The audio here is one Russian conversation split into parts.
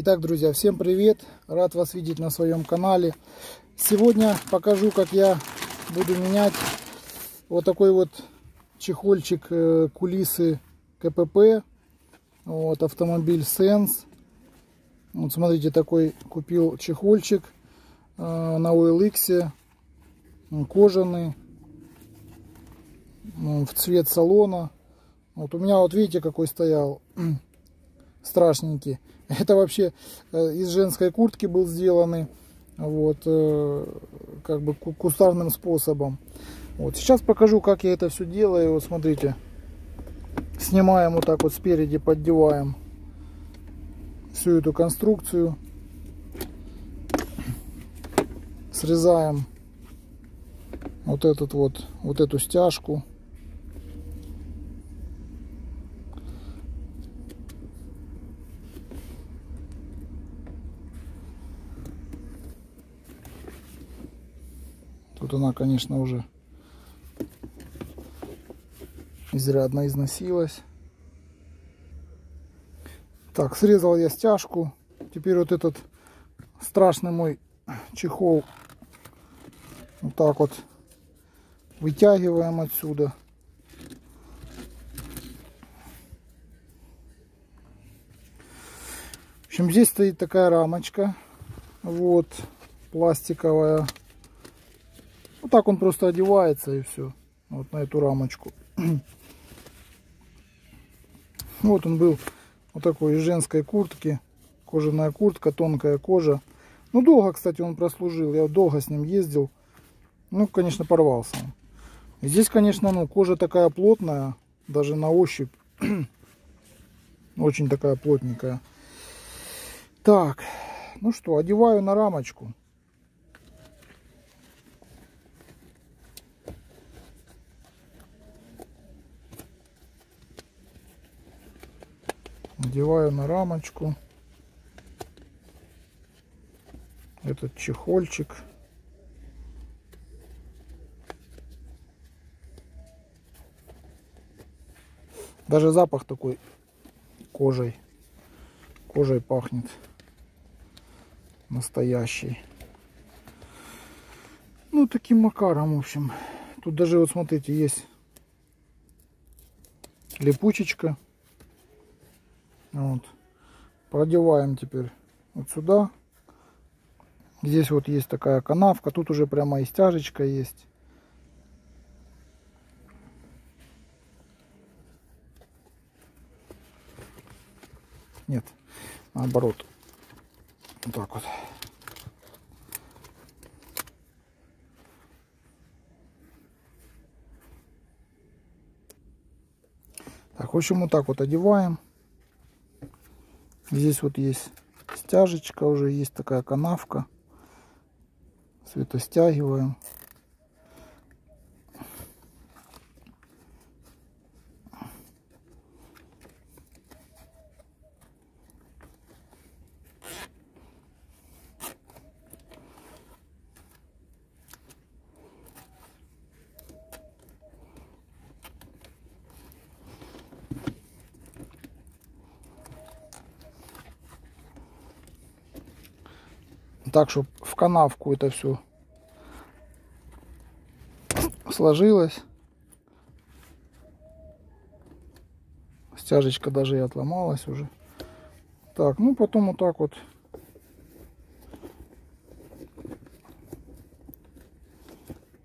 Итак, друзья, всем привет! Рад вас видеть на своем канале. Сегодня покажу, как я буду менять вот такой вот чехольчик э, кулисы КПП. Вот, автомобиль Sense. Вот смотрите, такой купил чехольчик э, на OLX. Кожаный. В цвет салона. Вот у меня вот видите, какой стоял. Страшненький. Это вообще э, из женской куртки был сделанный. Вот, э, как бы кустарным способом. Вот, сейчас покажу, как я это все делаю. Вот смотрите. Снимаем вот так вот спереди, поддеваем всю эту конструкцию. Срезаем вот этот вот, вот эту стяжку. Тут она, конечно, уже изрядно износилась. Так, срезал я стяжку. Теперь вот этот страшный мой чехол вот так вот вытягиваем отсюда. В общем, здесь стоит такая рамочка. Вот, пластиковая. Вот так он просто одевается и все. Вот на эту рамочку. Вот он был вот такой из женской куртки. Кожаная куртка, тонкая кожа. Ну, долго, кстати, он прослужил. Я долго с ним ездил. Ну, конечно, порвался Здесь, конечно, ну, кожа такая плотная. Даже на ощупь. Очень такая плотненькая. Так, ну что, одеваю на рамочку. Надеваю на рамочку этот чехольчик. Даже запах такой кожей. Кожей пахнет. Настоящий. Ну, таким макаром, в общем. Тут даже, вот смотрите, есть липучечка. Вот. Продеваем теперь вот сюда. Здесь вот есть такая канавка. Тут уже прямо и стяжечка есть. Нет, наоборот. Вот так вот. Так, в общем, вот так вот одеваем. Здесь вот есть стяжечка, уже есть такая канавка. Все так, чтобы в канавку это все сложилось. Стяжечка даже и отломалась уже. Так, ну потом вот так вот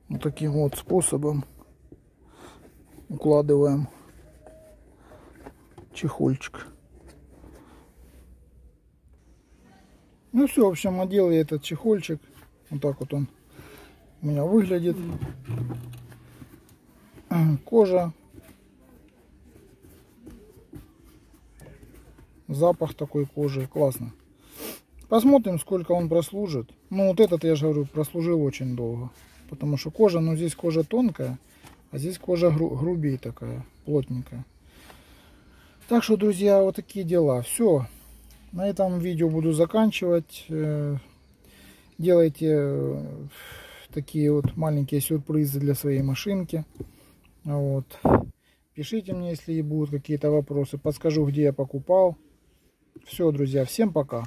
вот таким вот способом укладываем чехольчик. Ну все, в общем, надел я этот чехольчик. Вот так вот он у меня выглядит. Кожа. Запах такой кожи. Классно. Посмотрим, сколько он прослужит. Ну, вот этот, я же говорю, прослужил очень долго. Потому что кожа, ну, здесь кожа тонкая, а здесь кожа гру грубее такая, плотненькая. Так что, друзья, вот такие дела. Все. На этом видео буду заканчивать. Э, делайте э, такие вот маленькие сюрпризы для своей машинки. Вот. Пишите мне, если будут какие-то вопросы. Подскажу, где я покупал. Все, друзья, всем пока.